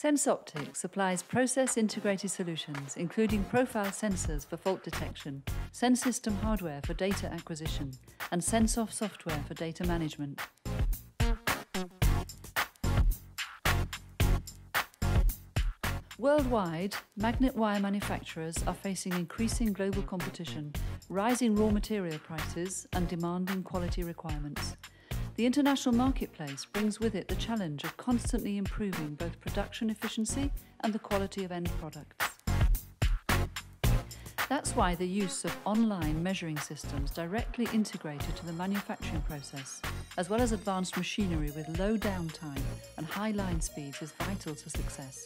Sensoptic supplies process integrated solutions, including profile sensors for fault detection, Sensystem hardware for data acquisition, and Sensoft software for data management. Worldwide, magnet wire manufacturers are facing increasing global competition, rising raw material prices, and demanding quality requirements. The international marketplace brings with it the challenge of constantly improving both production efficiency and the quality of end products. That's why the use of online measuring systems directly integrated to the manufacturing process, as well as advanced machinery with low downtime and high line speeds, is vital to success.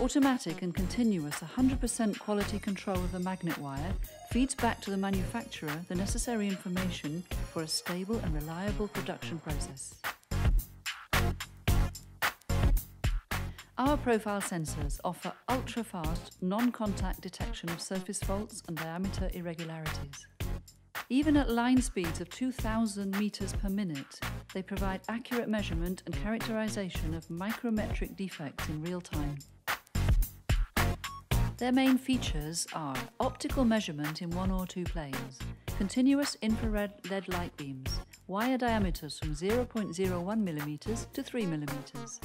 Automatic and continuous 100% quality control of the magnet wire feeds back to the manufacturer the necessary information for a stable and reliable production process. Our profile sensors offer ultra-fast, non-contact detection of surface faults and diameter irregularities. Even at line speeds of 2000 meters per minute, they provide accurate measurement and characterization of micrometric defects in real time. Their main features are optical measurement in one or two planes, continuous infrared LED light beams, wire diameters from 0.01mm to 3mm,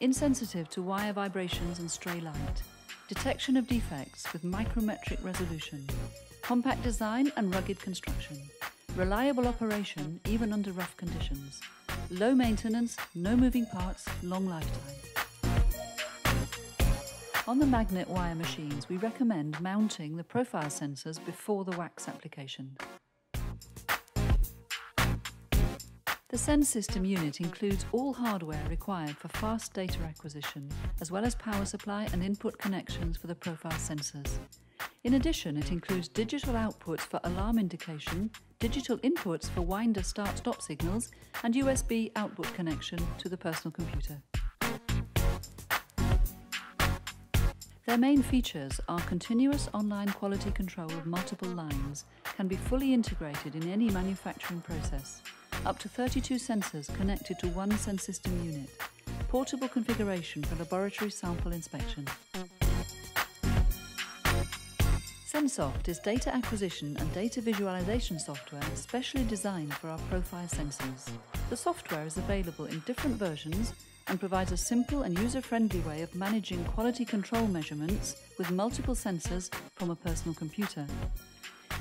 insensitive to wire vibrations and stray light, detection of defects with micrometric resolution, compact design and rugged construction, reliable operation even under rough conditions, low maintenance, no moving parts, long lifetime. On the magnet wire machines, we recommend mounting the profile sensors before the wax application. The Sensystem unit includes all hardware required for fast data acquisition, as well as power supply and input connections for the profile sensors. In addition, it includes digital outputs for alarm indication, digital inputs for winder start-stop signals, and USB output connection to the personal computer. Their main features are continuous online quality control of multiple lines, can be fully integrated in any manufacturing process, up to 32 sensors connected to one Sensystem unit, portable configuration for laboratory sample inspection. Sensoft is data acquisition and data visualization software specially designed for our profile sensors. The software is available in different versions and provides a simple and user-friendly way of managing quality control measurements with multiple sensors from a personal computer.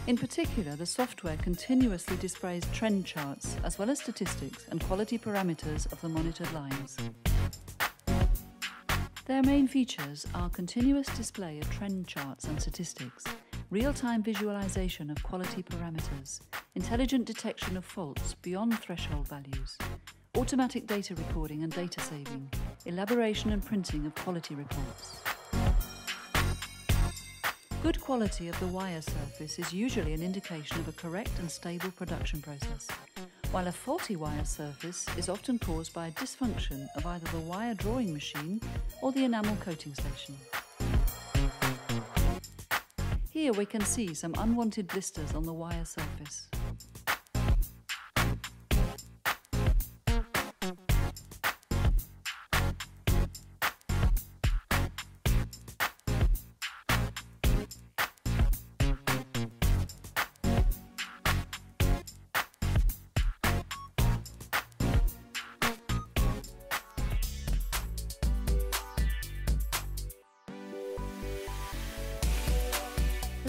In particular, the software continuously displays trend charts as well as statistics and quality parameters of the monitored lines. Their main features are continuous display of trend charts and statistics, real-time visualization of quality parameters, intelligent detection of faults beyond threshold values, automatic data recording and data saving, elaboration and printing of quality reports. Good quality of the wire surface is usually an indication of a correct and stable production process, while a faulty wire surface is often caused by a dysfunction of either the wire drawing machine or the enamel coating station. Here we can see some unwanted blisters on the wire surface.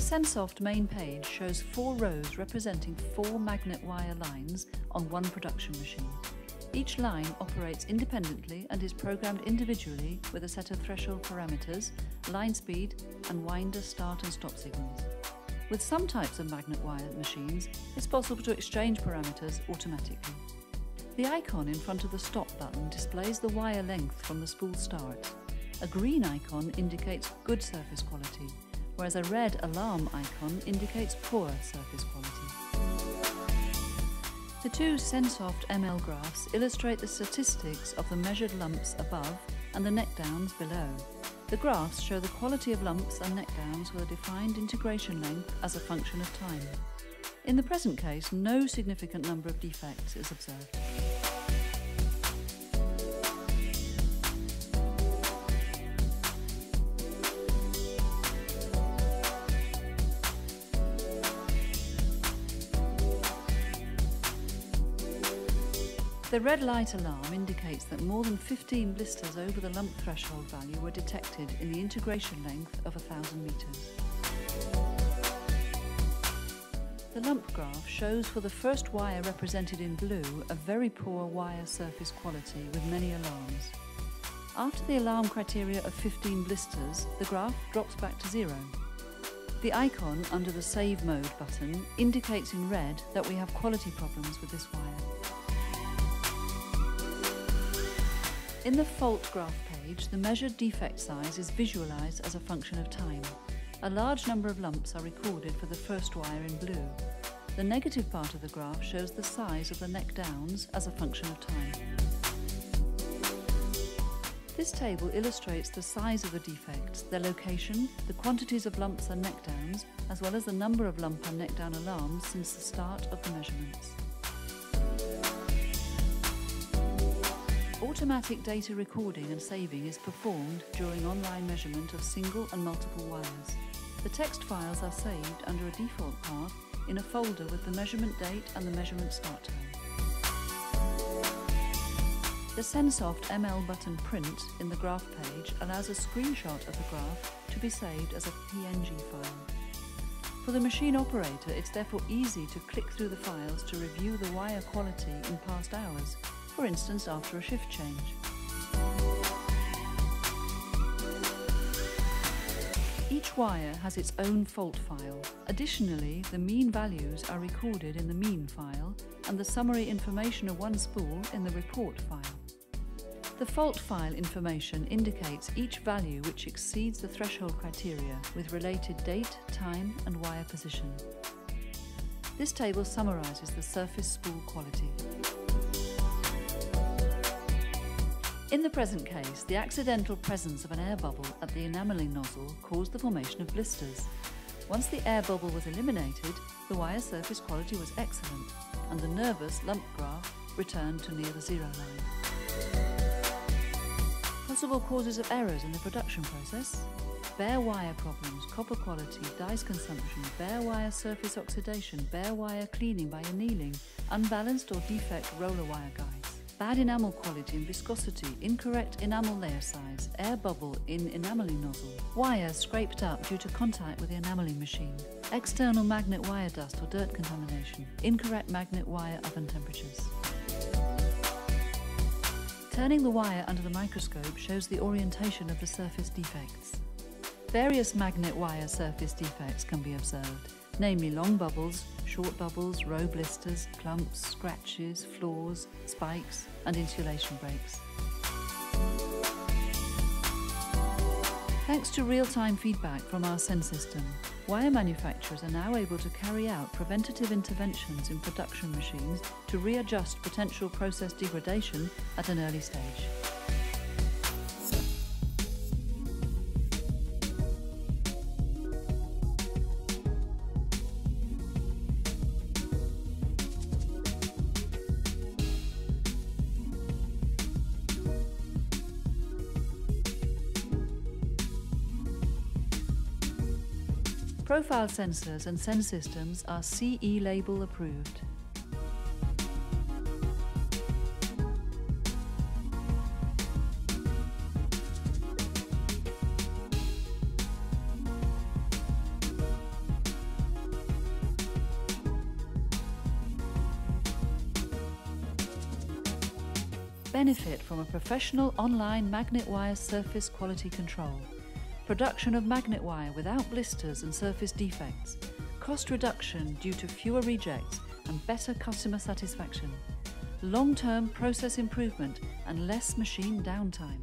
Sensoft main page shows four rows representing four magnet wire lines on one production machine. Each line operates independently and is programmed individually with a set of threshold parameters, line speed, and winder start and stop signals. With some types of magnet wire machines, it's possible to exchange parameters automatically. The icon in front of the stop button displays the wire length from the spool start. A green icon indicates good surface quality, whereas a red alarm icon indicates poor surface quality. The two Sensoft ML graphs illustrate the statistics of the measured lumps above and the neckdowns below. The graphs show the quality of lumps and neckdowns with a defined integration length as a function of time. In the present case, no significant number of defects is observed. The red light alarm indicates that more than 15 blisters over the lump threshold value were detected in the integration length of 1000 metres. The lump graph shows for the first wire represented in blue a very poor wire surface quality with many alarms. After the alarm criteria of 15 blisters, the graph drops back to zero. The icon under the Save Mode button indicates in red that we have quality problems with this wire. In the fault graph page, the measured defect size is visualised as a function of time. A large number of lumps are recorded for the first wire in blue. The negative part of the graph shows the size of the neck downs as a function of time. This table illustrates the size of the defects, their location, the quantities of lumps and neck downs, as well as the number of lump and neck down alarms since the start of the measurements. Automatic data recording and saving is performed during online measurement of single and multiple wires. The text files are saved under a default path in a folder with the measurement date and the measurement start time. The Sensoft ML button print in the graph page allows a screenshot of the graph to be saved as a PNG file. For the machine operator, it's therefore easy to click through the files to review the wire quality in past hours, for instance after a shift change. Each wire has its own fault file. Additionally, the mean values are recorded in the mean file and the summary information of one spool in the report file. The fault file information indicates each value which exceeds the threshold criteria with related date, time and wire position. This table summarises the surface spool quality. In the present case, the accidental presence of an air bubble at the enamelling nozzle caused the formation of blisters. Once the air bubble was eliminated, the wire surface quality was excellent and the nervous lump graph returned to near the zero line. Possible causes of errors in the production process? Bare wire problems, copper quality, dies consumption, bare wire surface oxidation, bare wire cleaning by annealing, unbalanced or defect roller wire guide bad enamel quality and viscosity, incorrect enamel layer size, air bubble in enamelling nozzle, wire scraped up due to contact with the enamelling machine, external magnet wire dust or dirt contamination, incorrect magnet wire oven temperatures. Turning the wire under the microscope shows the orientation of the surface defects. Various magnet wire surface defects can be observed, namely long bubbles, short bubbles, row blisters, clumps, scratches, flaws, spikes and insulation breaks. Thanks to real-time feedback from our Sensystem, wire manufacturers are now able to carry out preventative interventions in production machines to readjust potential process degradation at an early stage. Profile sensors and Sensystems are CE label approved. Benefit from a professional online magnet wire surface quality control production of magnet wire without blisters and surface defects, cost reduction due to fewer rejects and better customer satisfaction, long-term process improvement and less machine downtime.